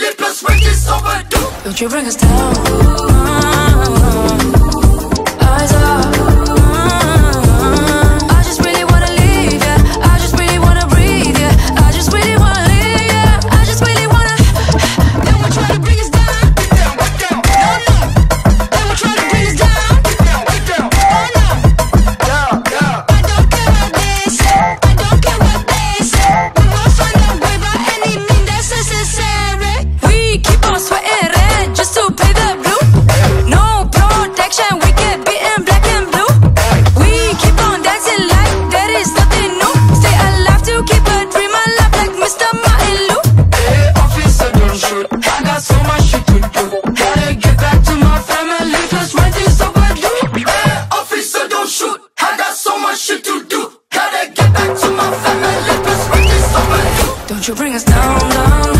lip us when it's overdue er Don't you bring us down. Don't you bring us down, down, down.